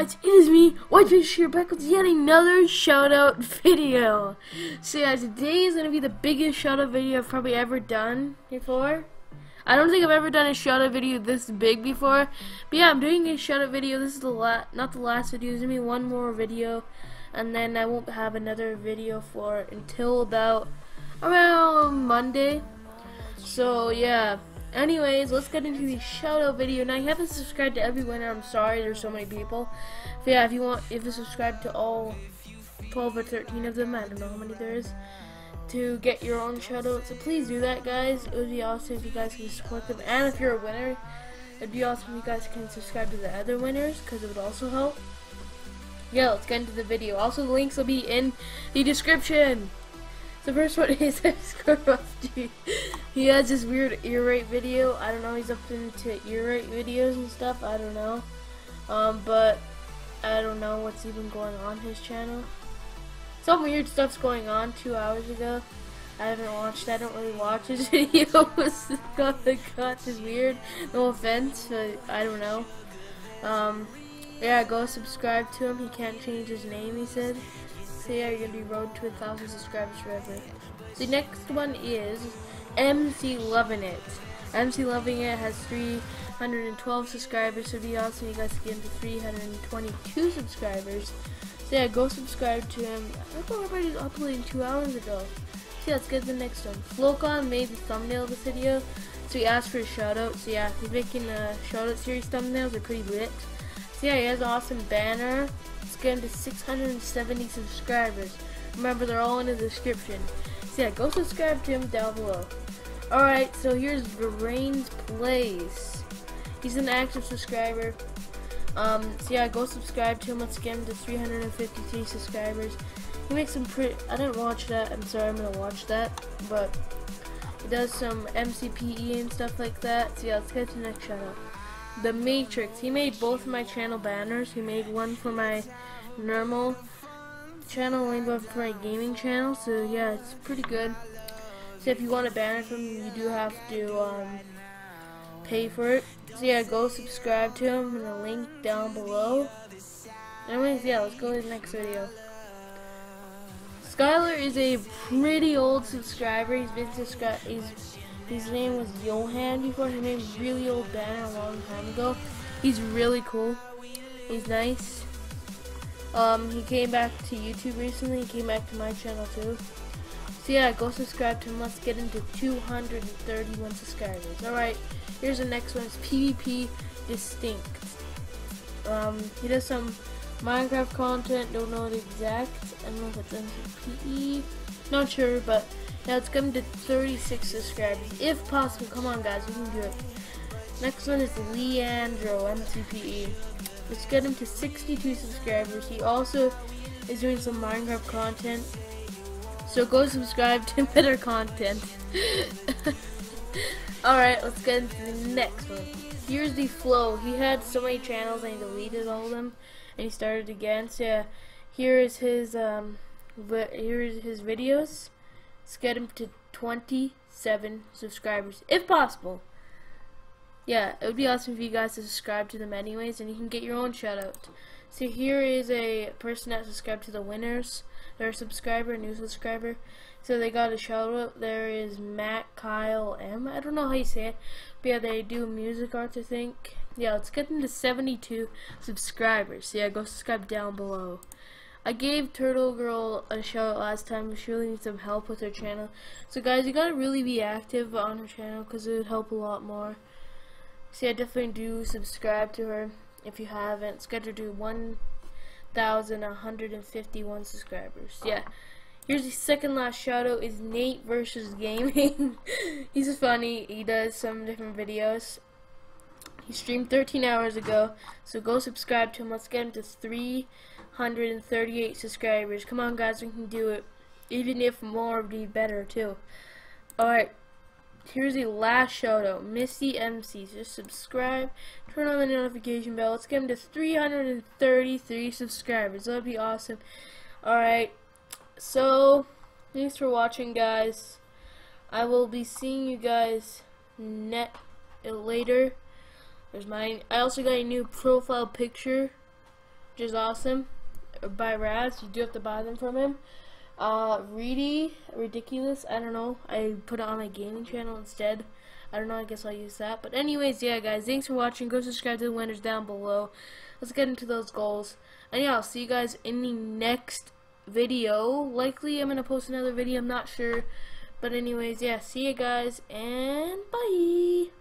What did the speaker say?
guys, it is me, Whitefish here, back with yet another shout-out video. So yeah, today is going to be the biggest shout-out video I've probably ever done before. I don't think I've ever done a shout-out video this big before. But yeah, I'm doing a shout-out video. This is the la not the last video, there's going to be one more video. And then I won't have another video for until about around Monday. So yeah, Anyways, let's get into the shout out video. Now, you haven't subscribed to everyone, I'm sorry, there's so many people. But yeah, if you want, if you subscribe to all 12 or 13 of them, I don't know how many there is, to get your own shout out. So please do that, guys. It would be awesome if you guys can support them. And if you're a winner, it'd be awesome if you guys can subscribe to the other winners, because it would also help. Yeah, let's get into the video. Also, the links will be in the description. The first one is He has this weird ear rape video. I don't know. He's up into ear rape videos and stuff. I don't know. Um, but I don't know what's even going on his channel. Some weird stuff's going on two hours ago. I haven't watched. I don't really watch his videos. God, the God is weird. No offense, but I don't know. Um, yeah, go subscribe to him. He can't change his name. He said. So yeah, you're gonna be road to a thousand subscribers forever. The next one is MC Loving It. MC Loving It has 312 subscribers, so it'd be awesome you guys get into 322 subscribers. So yeah, go subscribe to him. I thought everybody was uploading two hours ago. So yeah, let's get to the next one. Flocon made the thumbnail of this video, so he asked for a shout out. So yeah, he's making a shout out series thumbnails, they're pretty lit. So yeah, he has an awesome banner. It's getting to 670 subscribers. Remember, they're all in the description. So yeah, go subscribe to him down below. Alright, so here's Vrainz Playz. He's an active subscriber. Um, so yeah, go subscribe to him. Let's get him to 353 subscribers. He makes some pretty. I didn't watch that. I'm sorry, I'm gonna watch that. But he does some MCPE and stuff like that. So yeah, let's get to the next channel. The Matrix. He made both of my channel banners. He made one for my normal channel and one for my gaming channel. So yeah, it's pretty good. So if you want a banner from him, you do have to um, pay for it. So yeah, go subscribe to him in the link down below. Anyways, yeah, let's go to the next video. Skylar is a pretty old subscriber. He's been subscribed. His name was Johan before. He made really old banner a long time ago. He's really cool. He's nice. Um, he came back to YouTube recently. He came back to my channel too. So yeah, go subscribe to him. Let's get into 231 subscribers. Alright, here's the next one. It's PvP District. Um, he does some Minecraft content. Don't know the exact. I don't know if it's MCPE. Not sure, but now it's coming to 36 subscribers. If possible, come on guys, we can do it. Next one is Leandro MCPE. Let's get him to 62 subscribers. He also is doing some Minecraft content. So go subscribe to better content. Alright, let's get into the next one. Here's the flow. He had so many channels and he deleted all of them. And he started again. So yeah, here is his um here is his videos. Let's get him to 27 subscribers, if possible. Yeah, it would be awesome for you guys subscribe to them anyways, and you can get your own shout out. So here is a person that subscribed to the winners. They're subscriber, new subscriber. So they got a shout out. There is MacKyleM. I don't know how you say it. But yeah, they do music arts, I think. Yeah, let's get them to 72 subscribers. Yeah, go subscribe down below. I gave Turtle Girl a shout last time. She really needs some help with her channel. So guys, you gotta really be active on her channel because it would help a lot more. So yeah, definitely do subscribe to her if you haven't. It's got to do 1,151 subscribers. Yeah. Here's the second last shout out is Nate versus Gaming. He's funny. He does some different videos. He streamed 13 hours ago, so go subscribe to him. Let's get him to 338 subscribers. Come on, guys, we can do it. Even if more would be better, too. Alright, here's the last shout out. Misty MC. Just subscribe, turn on the notification bell. Let's get him to 333 subscribers. That would be awesome. Alright, so, thanks for watching, guys. I will be seeing you guys net uh, later. There's mine. I also got a new profile picture. which is awesome. Uh, by Raz, you do have to buy them from him. Uh, Reedy, ridiculous. I don't know. I put it on my gaming channel instead. I don't know. I guess I'll use that. But anyways, yeah, guys. Thanks for watching. Go subscribe to the winners down below. Let's get into those goals. And yeah, I'll see you guys in the next video. Likely, I'm gonna post another video. I'm not sure. But anyways, yeah. See you guys and bye.